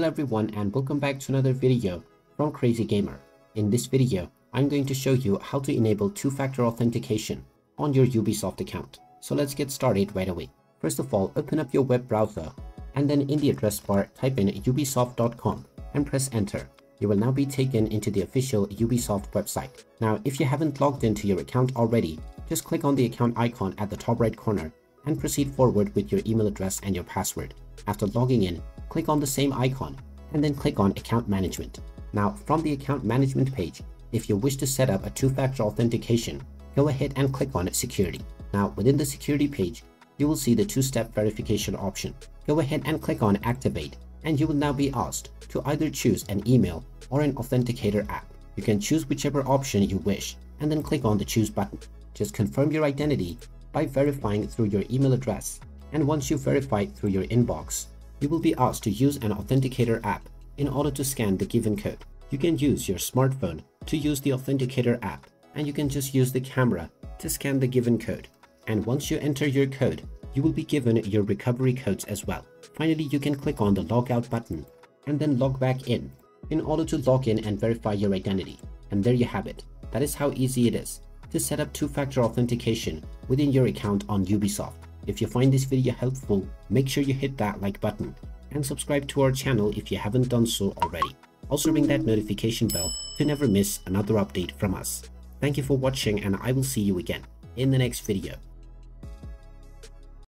Hello everyone and welcome back to another video from Krazy Gamer. In this video, I'm going to show you how to enable two-factor authentication on your Ubisoft account. So let's get started right away. First of all, open up your web browser and then in the address bar type in ubisoft.com and press enter. You will now be taken into the official Ubisoft website. Now, if you haven't logged into your account already, just click on the account icon at the top right corner and proceed forward with your email address and your password. After logging in, click on the same icon and then click on account management. Now from the account management page, if you wish to set up a two-factor authentication, go ahead and click on security. Now within the security page, you will see the two-step verification option. Go ahead and click on activate and you will now be asked to either choose an email or an authenticator app. You can choose whichever option you wish and then click on the choose button. Just confirm your identity by verifying through your email address and once you verify through your inbox, you will be asked to use an authenticator app in order to scan the given code. You can use your smartphone to use the authenticator app and you can just use the camera to scan the given code. And once you enter your code, you will be given your recovery codes as well. Finally, you can click on the logout button and then log back in in order to log in and verify your identity. And there you have it. That is how easy it is to set up two-factor authentication within your account on Ubisoft. If you find this video helpful, make sure you hit that like button and subscribe to our channel if you haven't done so already. Also ring that notification bell to never miss another update from us. Thank you for watching and I will see you again in the next video.